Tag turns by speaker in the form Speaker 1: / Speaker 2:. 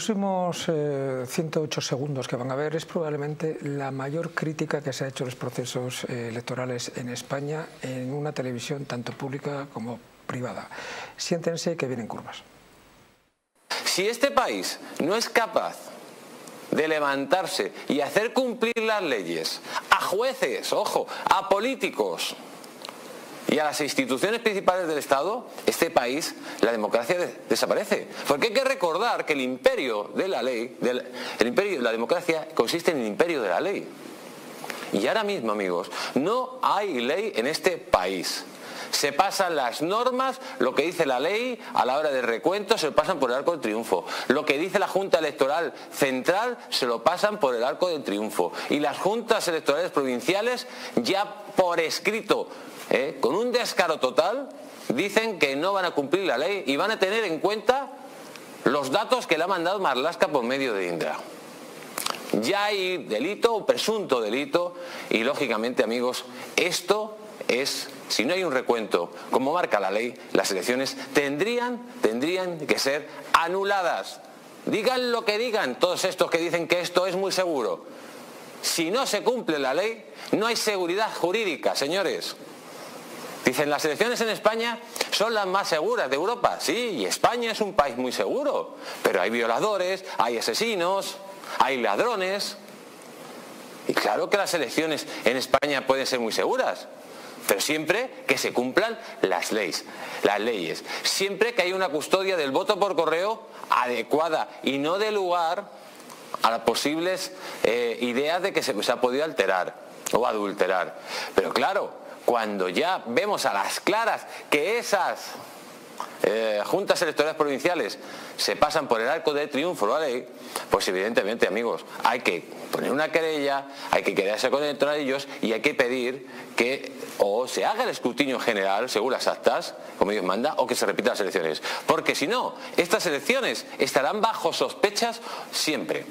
Speaker 1: Los próximos 108 segundos que van a ver es probablemente la mayor crítica que se ha hecho a los procesos eh, electorales en España en una televisión tanto pública como privada. Siéntense que vienen curvas.
Speaker 2: Si este país no es capaz de levantarse y hacer cumplir las leyes a jueces, ojo, a políticos, y a las instituciones principales del Estado, este país, la democracia desaparece. Porque hay que recordar que el imperio de la ley, el imperio, la democracia consiste en el imperio de la ley. Y ahora mismo, amigos, no hay ley en este país. Se pasan las normas, lo que dice la ley a la hora de recuento se lo pasan por el arco del triunfo. Lo que dice la Junta Electoral Central se lo pasan por el arco del triunfo. Y las juntas electorales provinciales ya por escrito ¿eh? con un descaro total, dicen que no van a cumplir la ley y van a tener en cuenta los datos que le ha mandado Marlaska por medio de Indra. Ya hay delito o presunto delito y lógicamente amigos, esto es, si no hay un recuento como marca la ley, las elecciones tendrían, tendrían que ser anuladas. Digan lo que digan todos estos que dicen que esto es muy seguro. Si no se cumple la ley, no hay seguridad jurídica, señores. Dicen, las elecciones en España son las más seguras de Europa. Sí, y España es un país muy seguro, pero hay violadores, hay asesinos, hay ladrones. Y claro que las elecciones en España pueden ser muy seguras, pero siempre que se cumplan las leyes, las leyes. Siempre que haya una custodia del voto por correo adecuada y no de lugar a las posibles eh, ideas de que se ha podido alterar o adulterar. Pero claro, cuando ya vemos a las claras que esas eh, juntas electorales provinciales se pasan por el arco de triunfo la ley, pues evidentemente amigos, hay que poner una querella, hay que quedarse con ellos y hay que pedir que o se haga el escrutinio general según las actas, como Dios manda, o que se repitan las elecciones. Porque si no, estas elecciones estarán bajo sospechas siempre.